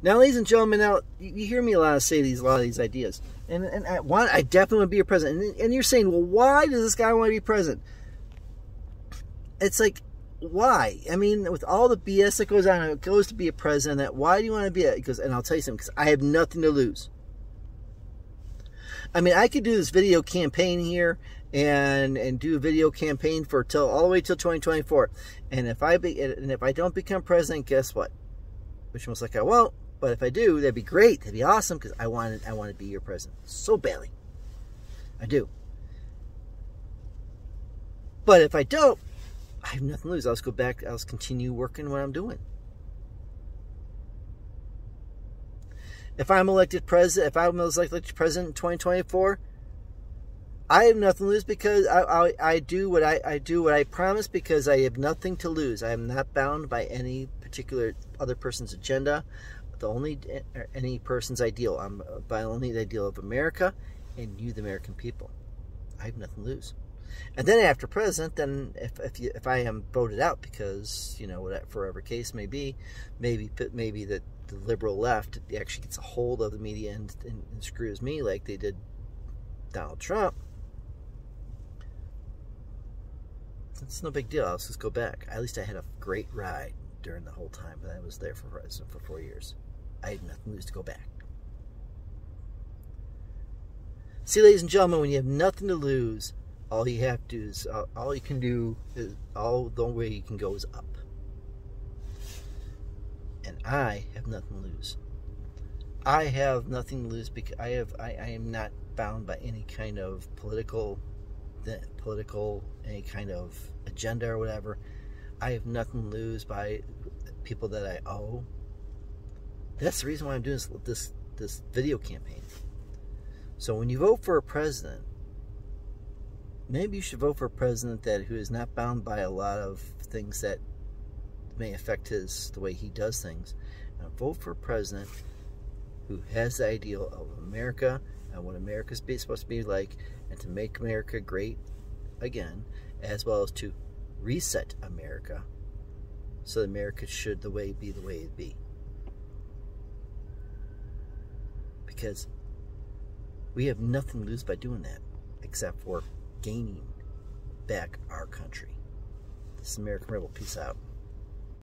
Now, ladies and gentlemen, now you hear me a lot of say these a lot of these ideas, and and I want I definitely want to be a president. And, and you're saying, well, why does this guy want to be president? It's like, why? I mean, with all the BS that goes on, it goes to be a president. That why do you want to be it? Because, and I'll tell you something, because I have nothing to lose. I mean, I could do this video campaign here and and do a video campaign for till all the way till 2024. And if I be and if I don't become president, guess what? Which most like I won't. But if I do, that'd be great. That'd be awesome because I wanted I want to be your president so badly. I do. But if I don't, I have nothing to lose. I'll just go back. I'll just continue working what I'm doing. If I'm elected president, if I'm elected president in 2024, I have nothing to lose because I, I, I do what I, I do what I promise because I have nothing to lose. I am not bound by any particular other person's agenda, the only uh, any person's ideal. I'm uh, by only the ideal of America and you, the American people. I have nothing to lose. And then after president, then if if, you, if I am voted out because you know whatever forever case may be, maybe maybe that the liberal left actually gets a hold of the media and, and, and screws me like they did Donald Trump it's no big deal. I'll just go back. At least I had a great ride during the whole time that I was there for for four years. I had nothing to lose to go back. See, ladies and gentlemen, when you have nothing to lose, all you have to is uh, all you can do is all the way you can go is up. And I have nothing to lose. I have nothing to lose because I have I, I am not bound by any kind of political political any kind of agenda or whatever. I have nothing to lose by people that I owe. That's the reason why I'm doing this this, this video campaign. So when you vote for a president, maybe you should vote for a president that who is not bound by a lot of things that may affect his the way he does things. Now vote for a president who has the ideal of America and what America's supposed to be like and to make America great again, as well as to reset America so that America should the way be the way it be. Because we have nothing to lose by doing that except for gaining back our country. This is American Rebel. Peace out.